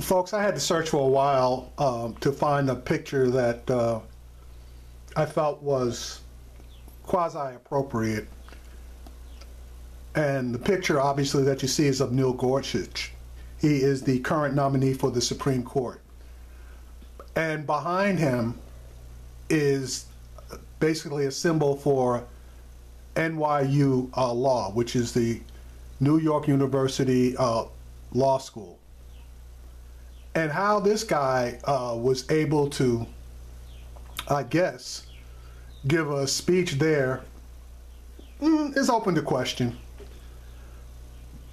Folks, I had to search for a while um, to find a picture that uh, I felt was quasi appropriate. And the picture, obviously, that you see is of Neil Gorsuch. He is the current nominee for the Supreme Court. And behind him is basically a symbol for NYU uh, Law, which is the New York University uh, Law School. And how this guy uh, was able to, I guess, give a speech there mm, is open to question.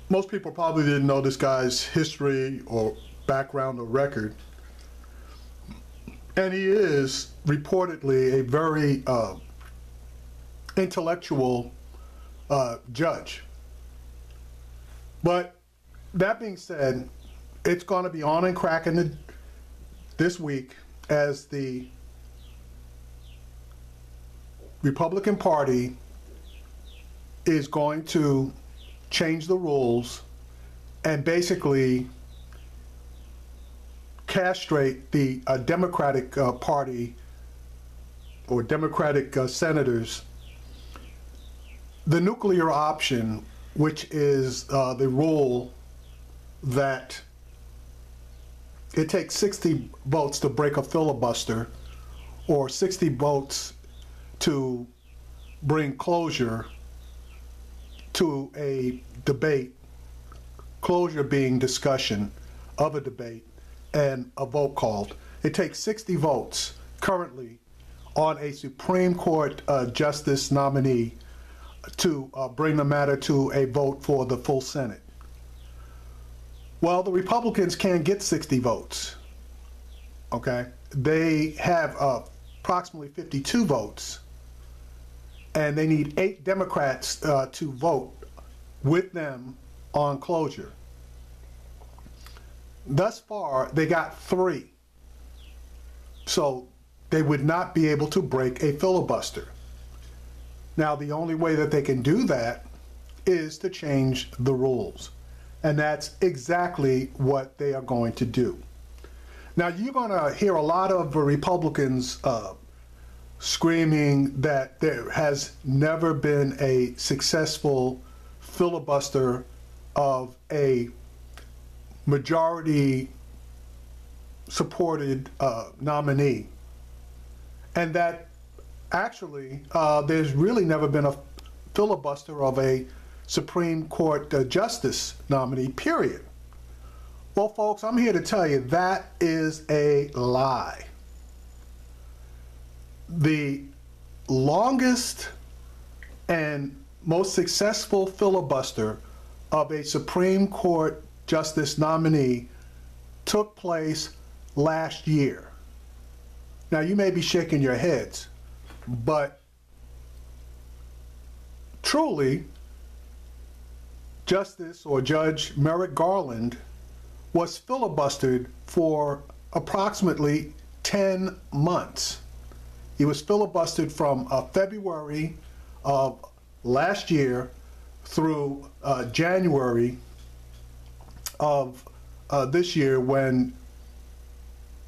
Most people probably didn't know this guy's history or background or record. And he is reportedly a very uh, intellectual uh, judge. But that being said, it's going to be on and cracking the, this week as the Republican Party is going to change the rules and basically castrate the uh, Democratic uh, Party or Democratic uh, senators. The nuclear option, which is uh, the rule that it takes 60 votes to break a filibuster or 60 votes to bring closure to a debate, closure being discussion of a debate and a vote called. It takes 60 votes currently on a Supreme Court uh, justice nominee to uh, bring the matter to a vote for the full Senate. Well, the Republicans can't get 60 votes. Okay? They have uh, approximately 52 votes, and they need eight Democrats uh, to vote with them on closure. Thus far, they got three. So they would not be able to break a filibuster. Now, the only way that they can do that is to change the rules. And that's exactly what they are going to do. Now, you're going to hear a lot of Republicans uh, screaming that there has never been a successful filibuster of a majority supported uh, nominee. And that actually, uh, there's really never been a filibuster of a Supreme Court uh, justice nominee, period. Well, folks, I'm here to tell you that is a lie. The longest and most successful filibuster of a Supreme Court justice nominee took place last year. Now, you may be shaking your heads, but truly, Justice or Judge Merrick Garland was filibustered for approximately 10 months. He was filibustered from uh, February of last year through uh, January of uh, this year when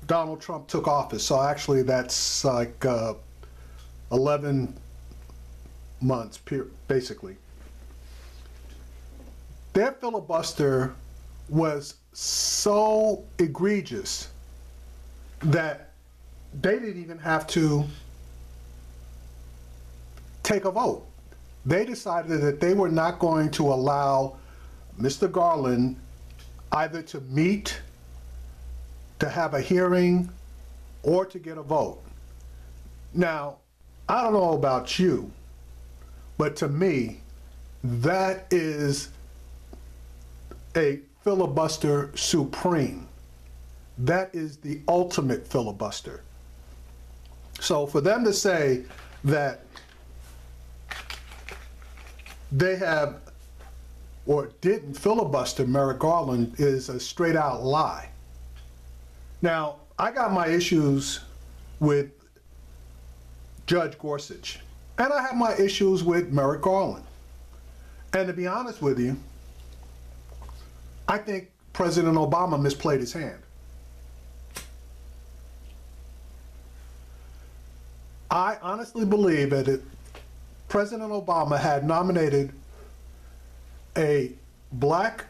Donald Trump took office. So actually, that's like uh, 11 months, basically. Their filibuster was so egregious that they didn't even have to take a vote. They decided that they were not going to allow Mr. Garland either to meet, to have a hearing, or to get a vote. Now, I don't know about you, but to me, that is a filibuster supreme. That is the ultimate filibuster. So for them to say that they have or didn't filibuster Merrick Garland is a straight out lie. Now, I got my issues with Judge Gorsuch, and I have my issues with Merrick Garland. And to be honest with you, I think President Obama misplayed his hand. I honestly believe that it, President Obama had nominated a black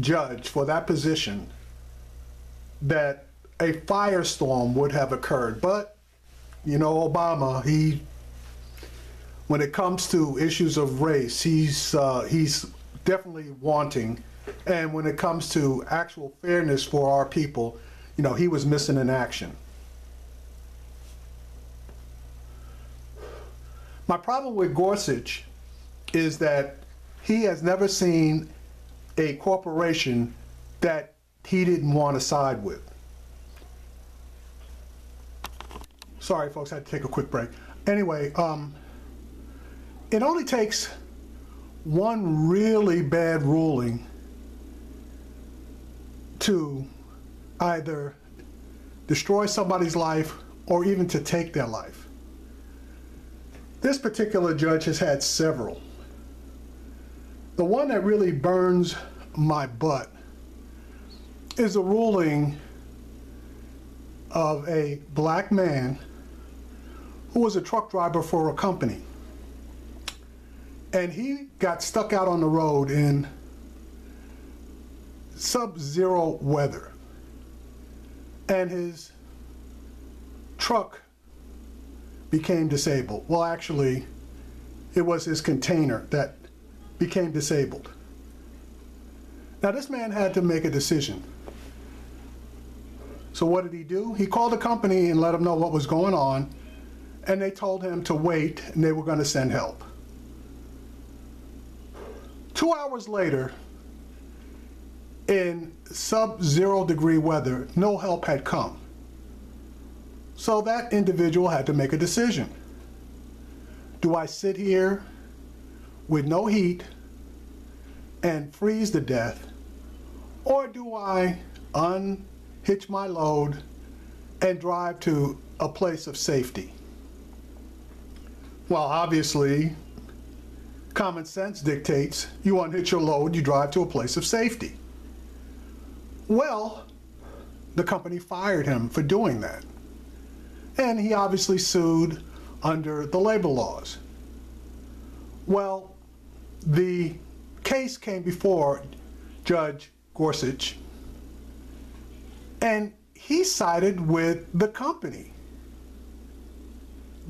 judge for that position, that a firestorm would have occurred. But, you know, Obama, he, when it comes to issues of race, he's, uh, he's definitely wanting. And when it comes to actual fairness for our people, you know, he was missing in action. My problem with Gorsuch is that he has never seen a corporation that he didn't want to side with. Sorry, folks, I had to take a quick break. Anyway, um, it only takes one really bad ruling to either destroy somebody's life or even to take their life. This particular judge has had several. The one that really burns my butt is a ruling of a black man who was a truck driver for a company. And he got stuck out on the road in sub zero weather. And his truck became disabled. Well, actually, it was his container that became disabled. Now, this man had to make a decision. So, what did he do? He called the company and let them know what was going on, and they told him to wait and they were going to send help. Two hours later, in sub zero degree weather, no help had come. So that individual had to make a decision. Do I sit here with no heat and freeze to death? Or do I unhitch my load and drive to a place of safety? Well, obviously, common sense dictates you unhitch your load, you drive to a place of safety. Well, the company fired him for doing that. And he obviously sued under the labor laws. Well, the case came before Judge Gorsuch, and he sided with the company,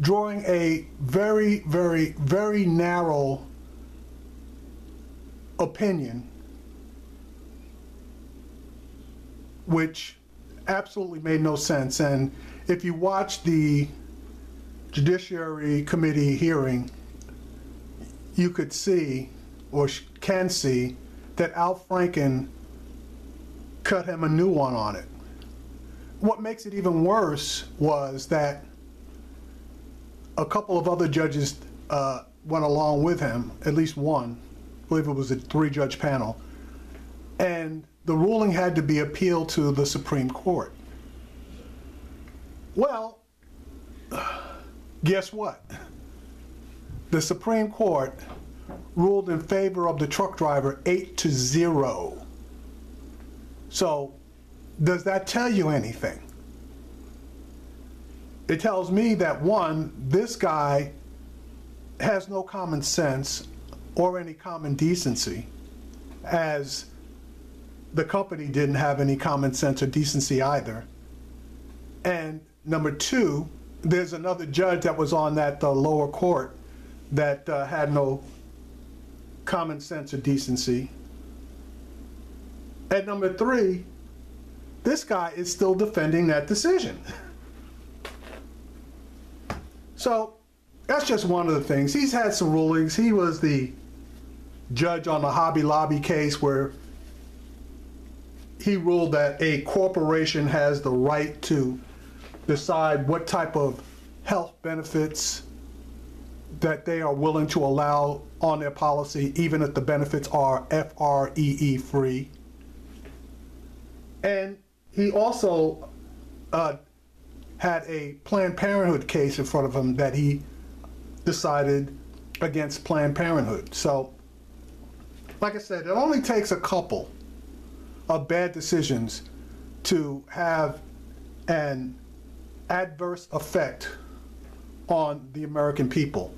drawing a very, very, very narrow opinion, which absolutely made no sense. And if you watch the Judiciary Committee hearing, you could see, or can see, that Al Franken cut him a new one on it. What makes it even worse was that a couple of other judges uh, went along with him, at least one, I believe it was a three judge panel, and the ruling had to be appealed to the Supreme Court. Well, guess what? The Supreme Court ruled in favor of the truck driver 8 to 0. So, does that tell you anything? It tells me that one, this guy has no common sense or any common decency, as the company didn't have any common sense or decency either. And Number two, there's another judge that was on that uh, lower court that uh, had no common sense or decency. And number three, this guy is still defending that decision. So that's just one of the things. He's had some rulings. He was the judge on the Hobby Lobby case where he ruled that a corporation has the right to decide what type of health benefits that they are willing to allow on their policy, even if the benefits are FREE free. And he also uh, had a Planned Parenthood case in front of him that he decided against Planned Parenthood. So, like I said, it only takes a couple of bad decisions to have an adverse effect on the American people.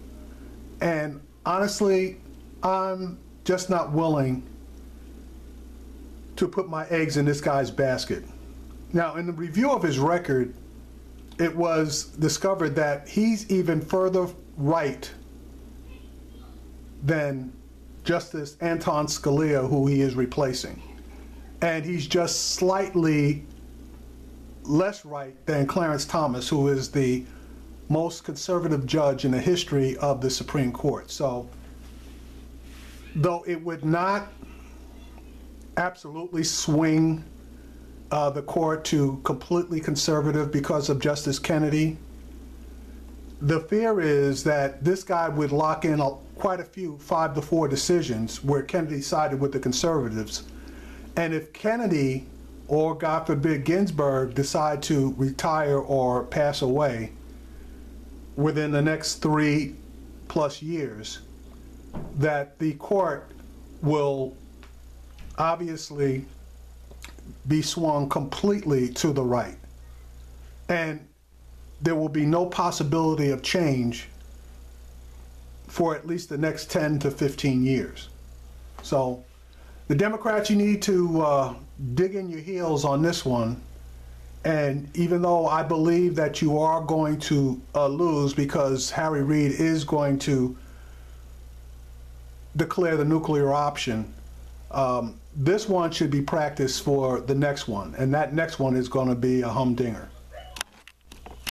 And honestly, I'm just not willing to put my eggs in this guy's basket. Now, in the review of his record, it was discovered that he's even further right than Justice Anton Scalia, who he is replacing. And he's just slightly less right than Clarence Thomas, who is the most conservative judge in the history of the Supreme Court. So, though it would not absolutely swing uh, the court to completely conservative because of Justice Kennedy, the fear is that this guy would lock in a, quite a few five to four decisions where Kennedy sided with the conservatives. And if Kennedy or God forbid Ginsburg decide to retire or pass away within the next three plus years, that the court will obviously be swung completely to the right. And there will be no possibility of change for at least the next 10 to 15 years. So the Democrats, you need to uh, dig in your heels on this one. And even though I believe that you are going to uh, lose because Harry Reid is going to declare the nuclear option, um, this one should be practiced for the next one. And that next one is going to be a humdinger.